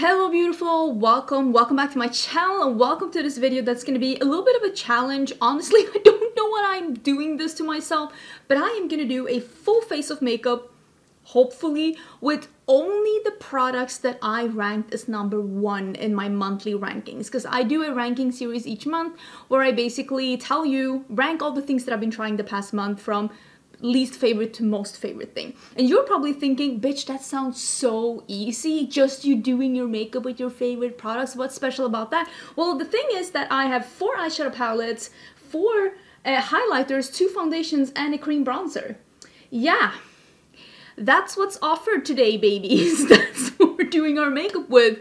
Hello beautiful, welcome, welcome back to my channel and welcome to this video that's to be a little bit of a challenge. Honestly, I don't know what I'm doing this to myself, but I am to do a full face of makeup, hopefully, with only the products that I ranked as number one in my monthly rankings because I do a ranking series each month where I basically tell you, rank all the things that I've been trying the past month from least favorite to most favorite thing. And you're probably thinking, bitch, that sounds so easy. Just you doing your makeup with your favorite products. What's special about that? Well, the thing is that I have four eyeshadow palettes, four uh, highlighters, two foundations, and a cream bronzer. Yeah, that's what's offered today, babies. that's what we're doing our makeup with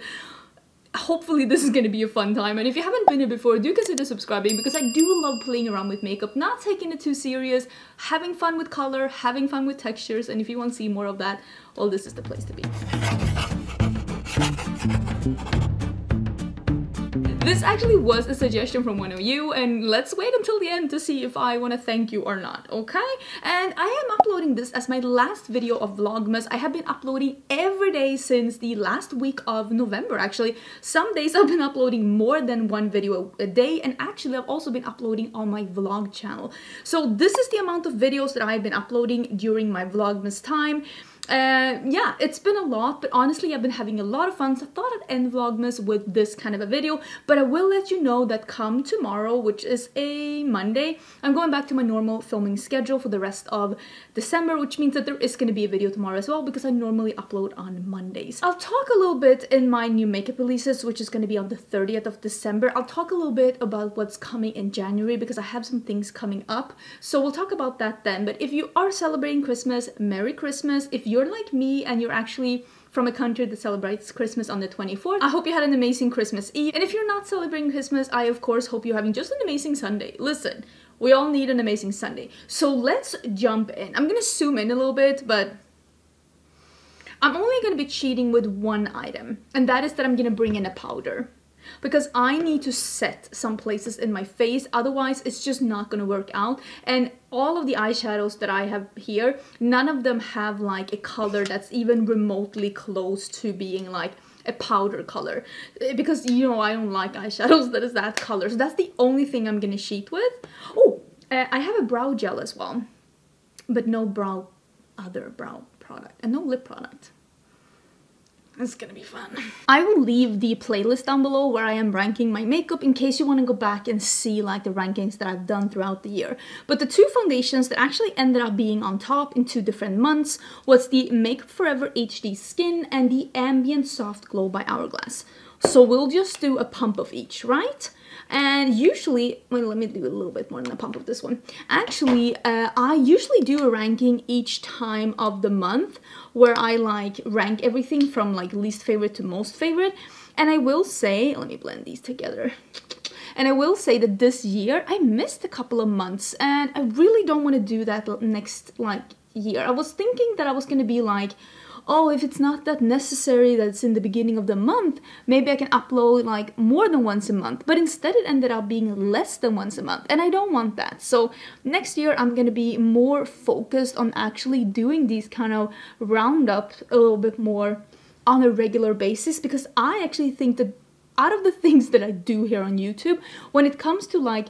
hopefully this is gonna be a fun time. And if you haven't been here before do consider subscribing because I do love playing around with makeup not taking it too serious having fun with color having fun with textures and if you want to see more of that well this is the place to be This actually was a suggestion from one of you and let's wait until the end to see if I want to thank you or not, okay? And I am uploading this as my last video of Vlogmas. I have been uploading every day since the last week of November actually. Some days I've been uploading more than one video a day and actually I've also been uploading on my vlog channel. So this is the amount of videos that I've been uploading during my Vlogmas time. Uh, yeah, it's been a lot, but honestly, I've been having a lot of fun, so I thought I'd end Vlogmas with this kind of a video, but I will let you know that come tomorrow, which is a Monday, I'm going back to my normal filming schedule for the rest of December, which means that there is going to be a video tomorrow as well, because I normally upload on Mondays. I'll talk a little bit in my new makeup releases, which is going to be on the 30th of December. I'll talk a little bit about what's coming in January, because I have some things coming up, so we'll talk about that then, but if you are celebrating Christmas, Merry Christmas. If you're you're like me and you're actually from a country that celebrates Christmas on the 24th. I hope you had an amazing Christmas Eve. And if you're not celebrating Christmas, I of course hope you're having just an amazing Sunday. Listen, we all need an amazing Sunday. So let's jump in. I'm gonna zoom in a little bit, but I'm only gonna be cheating with one item, and that is that I'm gonna bring in a powder because I need to set some places in my face otherwise it's just not gonna work out. And all of the eyeshadows that I have here none of them have like a color that's even remotely close to being like a powder color. Eh, because you know I don't like eyeshadows that is that color. So that's the only thing I'm gonna sheet with. Oh uh, I have a brow gel as well but no brow other brow product and no lip product it's gonna be fun. I will leave the playlist down below where I am ranking my makeup in case you want to go back and see like the rankings that I've done throughout the year. But the two foundations that actually ended up being on top in two different months was the Makeup Forever HD Skin and the Ambient Soft Glow by Hourglass. So we'll just do a pump of each, right? And usually, well, let me do a little bit more than a pump of this one. Actually, uh, I usually do a ranking each time of the month where I like rank everything from like least favorite to most favorite. And I will say, let me blend these together. And I will say that this year I missed a couple of months and I really don't want to do that next like year. I was thinking that I was going to be like oh, if it's not that necessary that it's in the beginning of the month, maybe I can upload like more than once a month. But instead it ended up being less than once a month and I don't want that. So next year I'm gonna be more focused on actually doing these kind of roundups a little bit more on a regular basis because I actually think that out of the things that I do here on YouTube, when it comes to like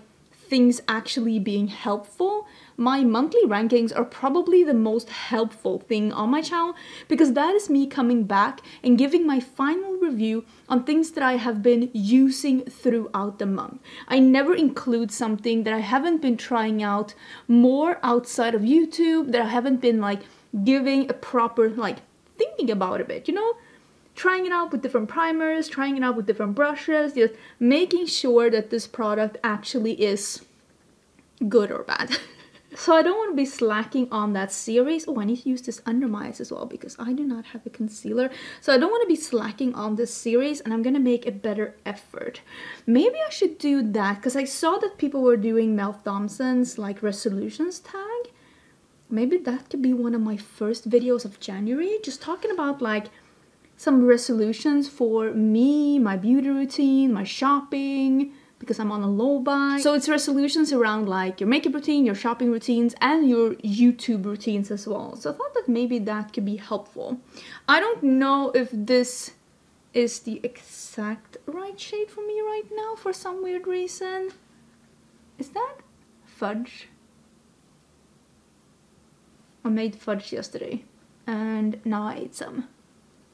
things actually being helpful, my monthly rankings are probably the most helpful thing on my channel because that is me coming back and giving my final review on things that I have been using throughout the month. I never include something that I haven't been trying out more outside of YouTube, that I haven't been like giving a proper like thinking about a bit, you know? Trying it out with different primers, trying it out with different brushes, just making sure that this product actually is good or bad. So I don't want to be slacking on that series. Oh, I need to use this under my eyes as well because I do not have a concealer. So I don't want to be slacking on this series and I'm going to make a better effort. Maybe I should do that because I saw that people were doing Mel Thompson's like resolutions tag. Maybe that could be one of my first videos of January. Just talking about like some resolutions for me, my beauty routine, my shopping, because I'm on a low buy. So it's resolutions around like your makeup routine, your shopping routines, and your YouTube routines as well. So I thought that maybe that could be helpful. I don't know if this is the exact right shade for me right now for some weird reason. Is that fudge? I made fudge yesterday and now I ate some.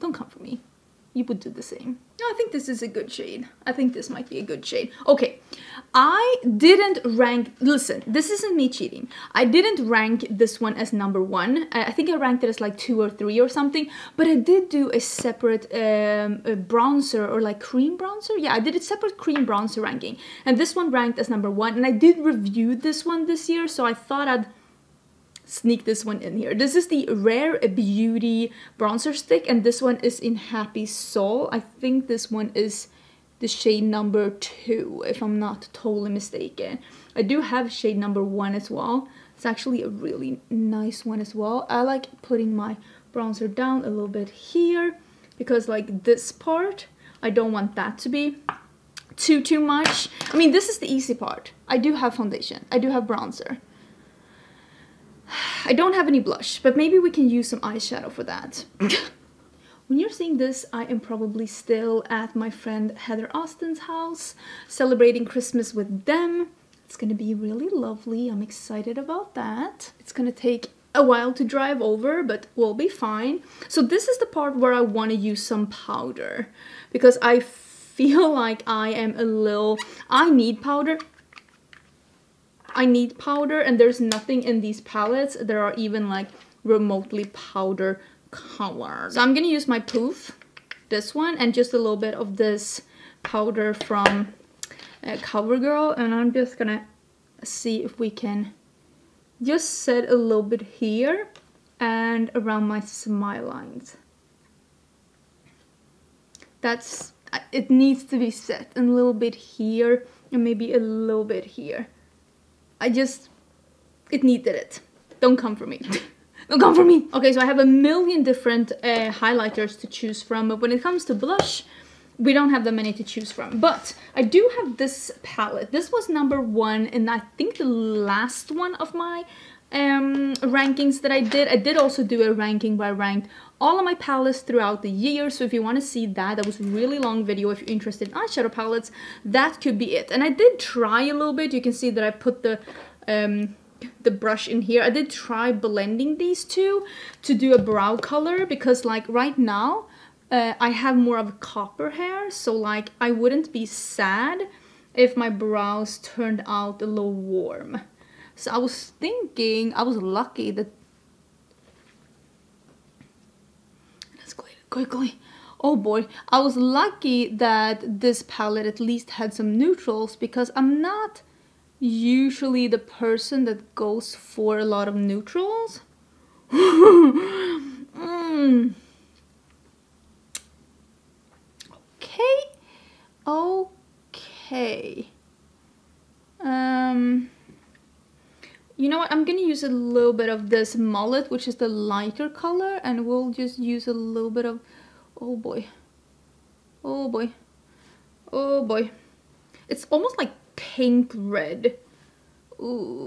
Don't come for me. You would do the same. No, I think this is a good shade. I think this might be a good shade. Okay, I didn't rank, listen, this isn't me cheating. I didn't rank this one as number one. I think I ranked it as like two or three or something, but I did do a separate um, a bronzer or like cream bronzer. Yeah, I did a separate cream bronzer ranking. And this one ranked as number one. And I did review this one this year, so I thought I'd sneak this one in here. This is the Rare Beauty bronzer stick and this one is in Happy Sol. I think this one is the shade number two if I'm not totally mistaken. I do have shade number one as well. It's actually a really nice one as well. I like putting my bronzer down a little bit here because like this part, I don't want that to be too, too much. I mean, this is the easy part. I do have foundation. I do have bronzer. I don't have any blush, but maybe we can use some eyeshadow for that. when you're seeing this, I am probably still at my friend Heather Austin's house, celebrating Christmas with them. It's gonna be really lovely. I'm excited about that. It's gonna take a while to drive over, but we'll be fine. So this is the part where I want to use some powder because I feel like I am a little... I need powder I need powder and there's nothing in these palettes that are even like remotely powder color. So I'm gonna use my poof, this one, and just a little bit of this powder from uh, CoverGirl and I'm just gonna see if we can just set a little bit here and around my smile lines. That's, it needs to be set a little bit here and maybe a little bit here. I just, it needed it. Don't come for me. Don't come for me. Okay, so I have a million different uh, highlighters to choose from, but when it comes to blush, we don't have that many to choose from. But I do have this palette. This was number one and I think the last one of my um, rankings that I did. I did also do a ranking where I ranked all of my palettes throughout the year. So if you want to see that, that was a really long video. If you're interested in eyeshadow palettes, that could be it. And I did try a little bit. You can see that I put the um, the brush in here. I did try blending these two to do a brow color because like right now uh, I have more of a copper hair. So like I wouldn't be sad if my brows turned out a little warm. So I was thinking, I was lucky that... Let's go quickly. Oh boy, I was lucky that this palette at least had some neutrals because I'm not usually the person that goes for a lot of neutrals. mm. Okay. Okay. Um... You know what, I'm gonna use a little bit of this mullet, which is the lighter color, and we'll just use a little bit of, oh boy, oh boy, oh boy. It's almost like pink red. Ooh.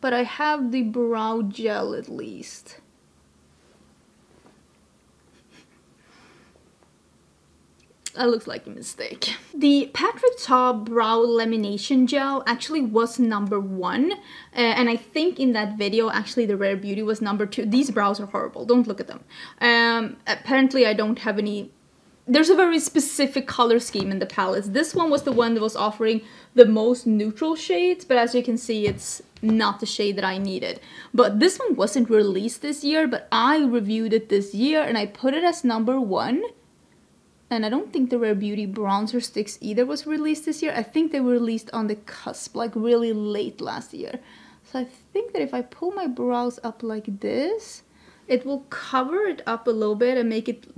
But I have the brow gel at least. That looks like a mistake. The Patrick Ta Brow Lamination Gel actually was number one. Uh, and I think in that video, actually the Rare Beauty was number two. These brows are horrible. Don't look at them. Um, apparently I don't have any... There's a very specific color scheme in the palettes. This one was the one that was offering the most neutral shades. But as you can see, it's not the shade that I needed. But this one wasn't released this year. But I reviewed it this year and I put it as number one and I don't think the Rare Beauty bronzer sticks either was released this year. I think they were released on the cusp, like really late last year. So I think that if I pull my brows up like this, it will cover it up a little bit and make it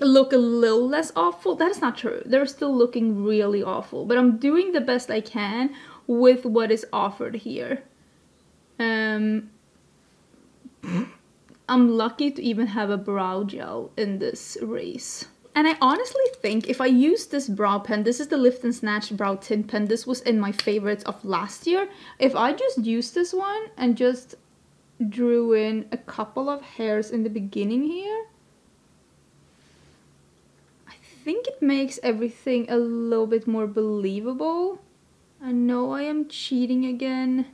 look a little less awful. That is not true. They're still looking really awful. But I'm doing the best I can with what is offered here. Um... I'm lucky to even have a brow gel in this race. And I honestly think if I use this brow pen, this is the Lift and Snatch Brow Tint Pen, this was in my favorites of last year. If I just use this one and just drew in a couple of hairs in the beginning here. I think it makes everything a little bit more believable. I know I am cheating again,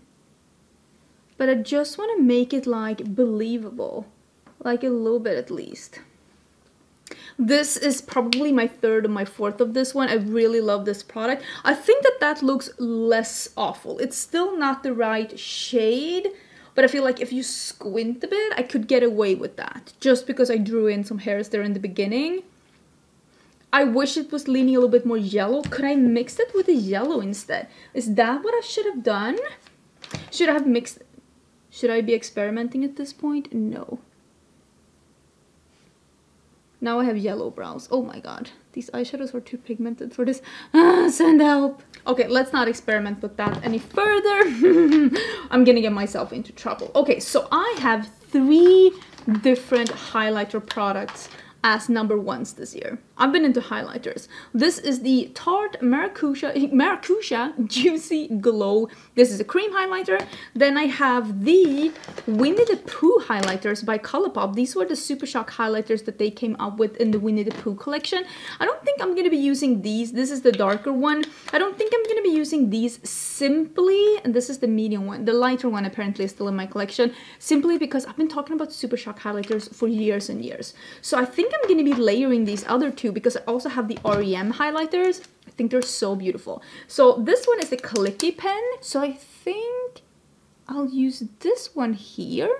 but I just want to make it like believable, like a little bit at least. This is probably my third or my fourth of this one. I really love this product. I think that that looks less awful. It's still not the right shade, but I feel like if you squint a bit, I could get away with that. Just because I drew in some hairs there in the beginning. I wish it was leaning a little bit more yellow. Could I mix it with the yellow instead? Is that what I should have done? Should I have mixed... Should I be experimenting at this point? No. Now I have yellow brows. Oh my god. These eyeshadows are too pigmented for this. Ah, send help. Okay, let's not experiment with that any further. I'm gonna get myself into trouble. Okay, so I have three different highlighter products as number ones this year. I've been into highlighters. This is the Tarte Maracuja, Maracuja Juicy Glow. This is a cream highlighter. Then I have the Winnie the Pooh highlighters by Colourpop. These were the Super Shock highlighters that they came up with in the Winnie the Pooh collection. I don't think I'm going to be using these. This is the darker one. I don't think I'm going to be using these simply, and this is the medium one. The lighter one apparently is still in my collection, simply because I've been talking about Super Shock highlighters for years and years. So I think I'm going to be layering these other two because I also have the REM highlighters. I think they're so beautiful. So this one is a clicky pen. So I think I'll use this one here.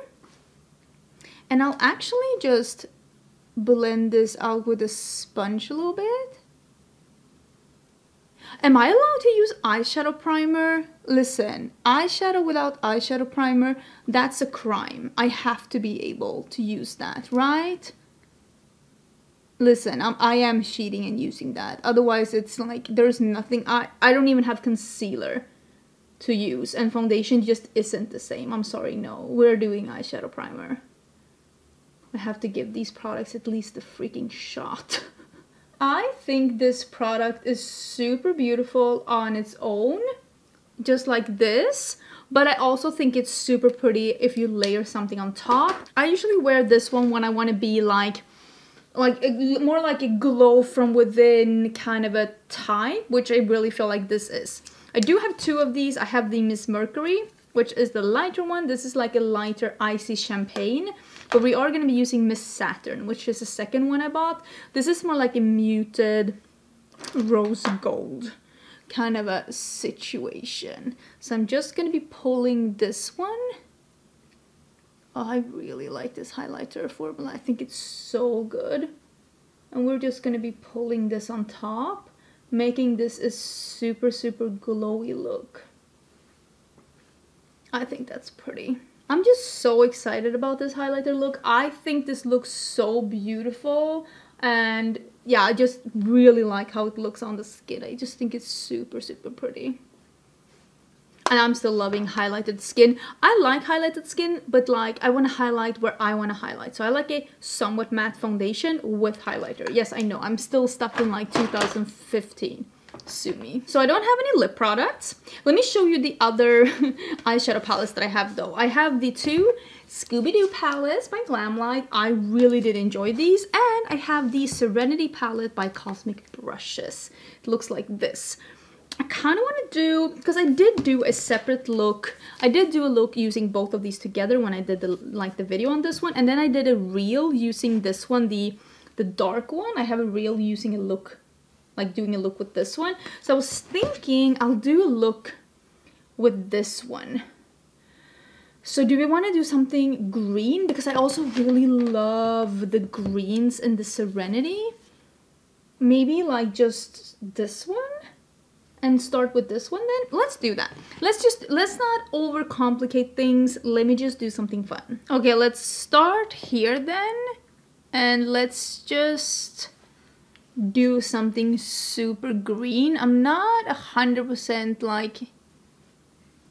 And I'll actually just blend this out with a sponge a little bit. Am I allowed to use eyeshadow primer? Listen, eyeshadow without eyeshadow primer, that's a crime. I have to be able to use that, right? Listen I'm, i am cheating and using that. Otherwise it's like there's nothing i i don't even have concealer to use and foundation just isn't the same. I'm sorry no. We're doing eyeshadow primer. I have to give these products at least a freaking shot. I think this product is super beautiful on its own just like this but I also think it's super pretty if you layer something on top. I usually wear this one when I want to be like like a, more like a glow from within kind of a type, which I really feel like this is. I do have two of these. I have the Miss Mercury, which is the lighter one. This is like a lighter icy champagne. But we are going to be using Miss Saturn, which is the second one I bought. This is more like a muted rose gold kind of a situation. So I'm just going to be pulling this one Oh, I really like this highlighter formula. I think it's so good. And we're just going to be pulling this on top, making this a super, super glowy look. I think that's pretty. I'm just so excited about this highlighter look. I think this looks so beautiful. And yeah, I just really like how it looks on the skin. I just think it's super, super pretty and I'm still loving highlighted skin. I like highlighted skin, but like I want to highlight where I want to highlight. So I like a somewhat matte foundation with highlighter. Yes, I know, I'm still stuck in like 2015. Sue me. So I don't have any lip products. Let me show you the other eyeshadow palettes that I have though. I have the two Scooby-Doo palettes by Glamlite. I really did enjoy these. And I have the Serenity palette by Cosmic Brushes. It looks like this. I kind of want to do, because I did do a separate look. I did do a look using both of these together when I did the like the video on this one. And then I did a reel using this one, the, the dark one. I have a reel using a look, like doing a look with this one. So I was thinking I'll do a look with this one. So do we want to do something green? Because I also really love the greens in the Serenity. Maybe like just this one? And start with this one then? Let's do that. Let's just, let's not overcomplicate things. Let me just do something fun. Okay, let's start here then. And let's just do something super green. I'm not a 100% like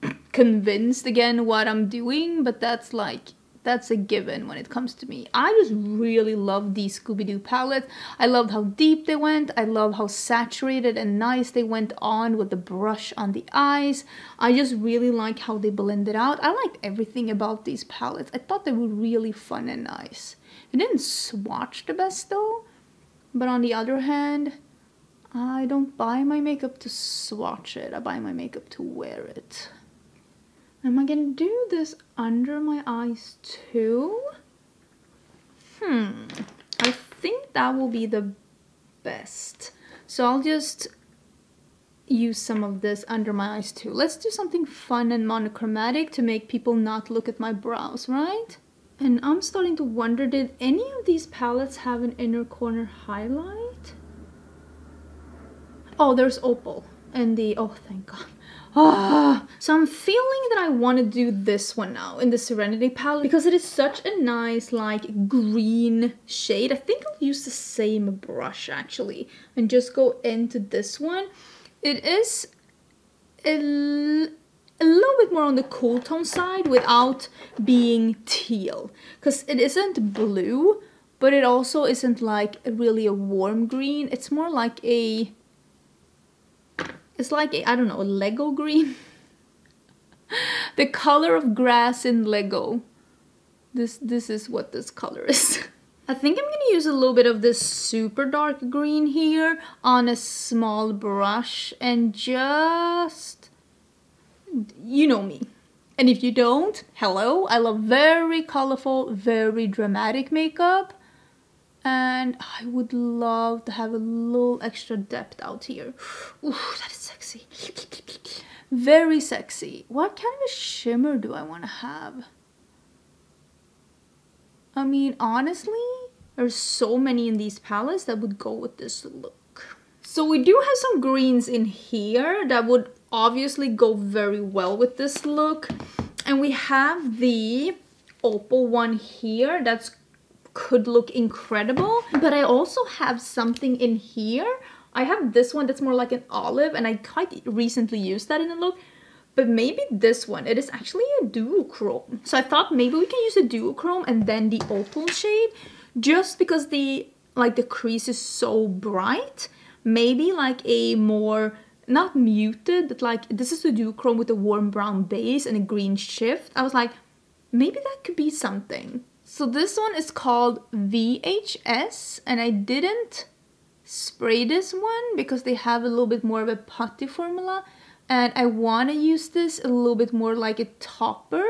convinced again what I'm doing, but that's like That's a given when it comes to me. I just really love these Scooby-Doo palettes. I loved how deep they went. I love how saturated and nice they went on with the brush on the eyes. I just really like how they blended out. I liked everything about these palettes. I thought they were really fun and nice. It didn't swatch the best though. But on the other hand, I don't buy my makeup to swatch it. I buy my makeup to wear it. Am I gonna do this under my eyes too? Hmm, I think that will be the best. So I'll just use some of this under my eyes too. Let's do something fun and monochromatic to make people not look at my brows, right? And I'm starting to wonder, did any of these palettes have an inner corner highlight? Oh, there's opal and the, oh thank god. Ah, so I'm feeling that I want to do this one now in the Serenity palette because it is such a nice like green shade. I think I'll use the same brush actually and just go into this one. It is a, a little bit more on the cool tone side without being teal because it isn't blue but it also isn't like really a warm green. It's more like a it's like, I don't know, Lego green? the color of grass in Lego. This, this is what this color is. I think I'm gonna use a little bit of this super dark green here on a small brush and just, you know me. And if you don't, hello, I love very colorful, very dramatic makeup and I would love to have a little extra depth out here. Ooh, that is sexy. Very sexy. What kind of a shimmer do I want to have? I mean, honestly, there's so many in these palettes that would go with this look. So we do have some greens in here that would obviously go very well with this look. And we have the opal one here that's could look incredible. But I also have something in here. I have this one that's more like an olive and I quite recently used that in a look. But maybe this one, it is actually a duochrome. So I thought maybe we can use a duochrome and then the opal shade just because the like the crease is so bright. Maybe like a more not muted, but like this is a duochrome with a warm brown base and a green shift. I was like, maybe that could be something. So this one is called VHS and I didn't spray this one because they have a little bit more of a putty formula and I want to use this a little bit more like a topper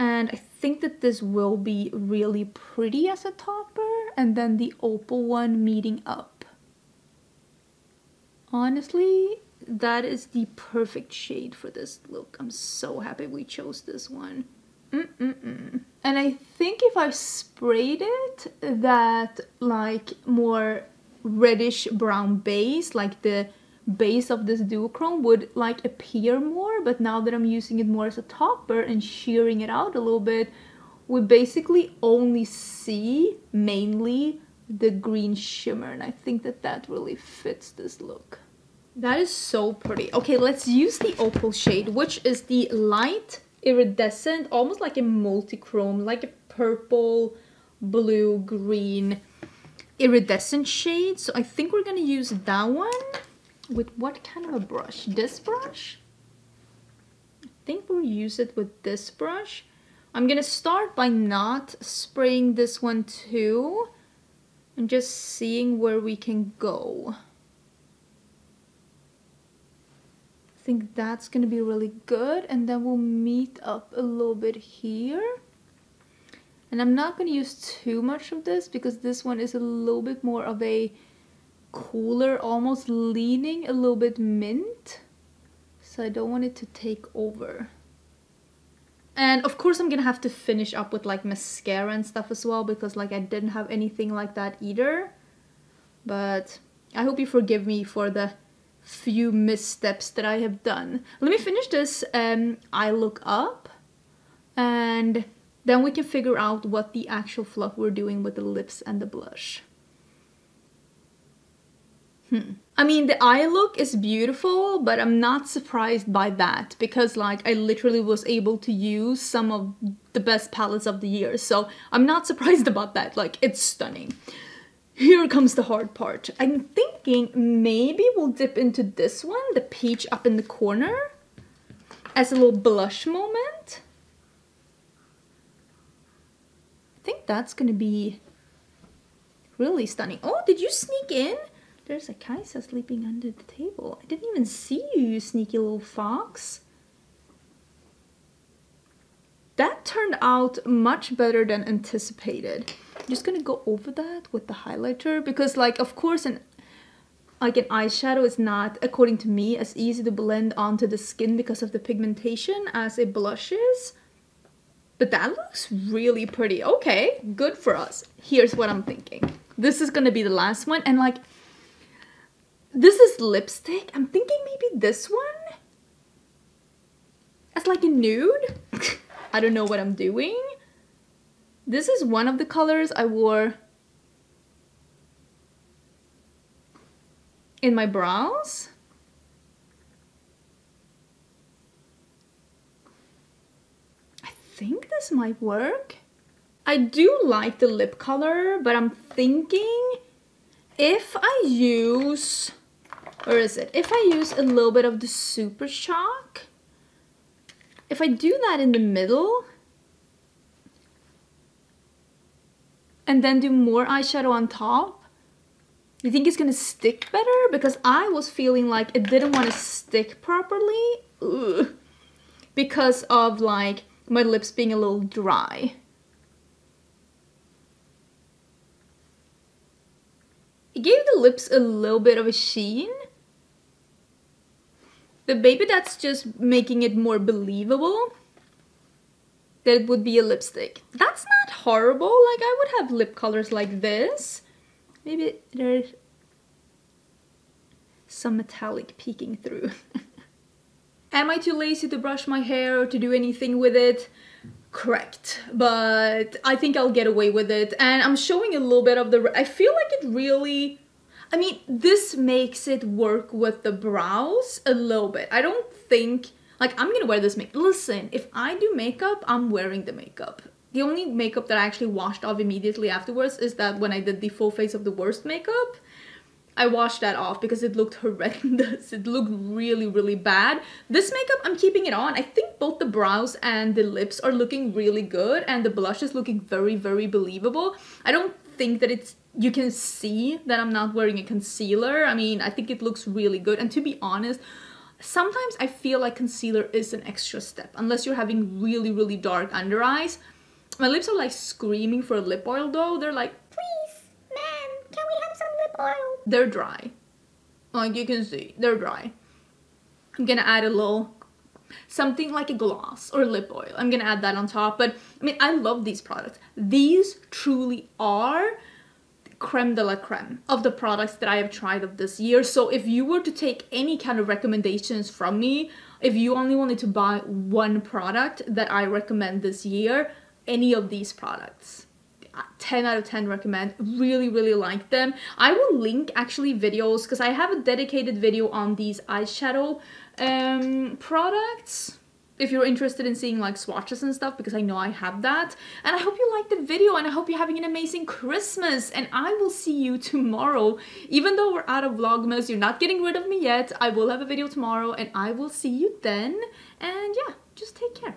and I think that this will be really pretty as a topper and then the opal one meeting up. Honestly, that is the perfect shade for this look. I'm so happy we chose this one. Mm -mm -mm. And I think if I sprayed it, that like more reddish brown base, like the base of this duochrome would like appear more, but now that I'm using it more as a topper and shearing it out a little bit, we basically only see mainly the green shimmer and I think that that really fits this look. That is so pretty. Okay, let's use the opal shade, which is the light iridescent, almost like a multi-chrome, like a purple, blue, green iridescent shade. So I think we're gonna use that one with what kind of a brush? This brush? I think we'll use it with this brush. I'm gonna start by not spraying this one too and just seeing where we can go. Think that's gonna be really good and then we'll meet up a little bit here. And I'm not gonna use too much of this because this one is a little bit more of a cooler almost leaning a little bit mint. So I don't want it to take over. And of course I'm gonna have to finish up with like mascara and stuff as well because like I didn't have anything like that either. But I hope you forgive me for the few missteps that I have done. Let me finish this um, I look up and then we can figure out what the actual fluff we're doing with the lips and the blush. Hmm. I mean, the eye look is beautiful, but I'm not surprised by that because like I literally was able to use some of the best palettes of the year. So I'm not surprised about that. Like it's stunning. Here comes the hard part. I'm thinking maybe we'll dip into this one, the peach up in the corner as a little blush moment. I think that's gonna be really stunning. Oh, did you sneak in? There's a Kaisa sleeping under the table. I didn't even see you, you sneaky little fox. That turned out much better than anticipated. I'm just gonna go over that with the highlighter because like, of course, an like an eyeshadow is not, according to me, as easy to blend onto the skin because of the pigmentation as a blush is. But that looks really pretty. Okay, good for us. Here's what I'm thinking. This is gonna be the last one and like this is lipstick. I'm thinking maybe this one as like a nude. I don't know what I'm doing. This is one of the colors I wore in my brows. I think this might work. I do like the lip color, but I'm thinking if I use, where is it? If I use a little bit of the Super Shock, if I do that in the middle, and then do more eyeshadow on top, you think it's gonna stick better? Because I was feeling like it didn't want to stick properly Ugh. because of like my lips being a little dry. It gave the lips a little bit of a sheen. But maybe that's just making it more believable that it would be a lipstick. That's not horrible. Like I would have lip colors like this. Maybe there's some metallic peeking through. Am I too lazy to brush my hair or to do anything with it? Correct, but I think I'll get away with it. And I'm showing a little bit of the, I feel like it really, I mean, this makes it work with the brows a little bit. I don't think, like I'm gonna wear this makeup. Listen, if I do makeup, I'm wearing the makeup. The only makeup that I actually washed off immediately afterwards is that when I did the full face of the worst makeup, I washed that off because it looked horrendous. It looked really, really bad. This makeup, I'm keeping it on. I think both the brows and the lips are looking really good and the blush is looking very, very believable. I don't think that it's you can see that I'm not wearing a concealer. I mean, I think it looks really good. And to be honest, sometimes I feel like concealer is an extra step unless you're having really, really dark under eyes. My lips are like screaming for lip oil though. They're like, please, man, can we have some lip oil. They're dry. Like you can see, they're dry. I'm gonna add a little something like a gloss or lip oil. I'm gonna add that on top. But I mean, I love these products. These truly are creme de la creme of the products that I have tried of this year. So if you were to take any kind of recommendations from me, if you only wanted to buy one product that I recommend this year, any of these products 10 out of 10 recommend really really like them i will link actually videos because i have a dedicated video on these eyeshadow um products if you're interested in seeing like swatches and stuff because I know I have that. And I hope you liked the video and I hope you're having an amazing Christmas and I will see you tomorrow. Even though we're out of Vlogmas, you're not getting rid of me yet. I will have a video tomorrow and I will see you then. And yeah, just take care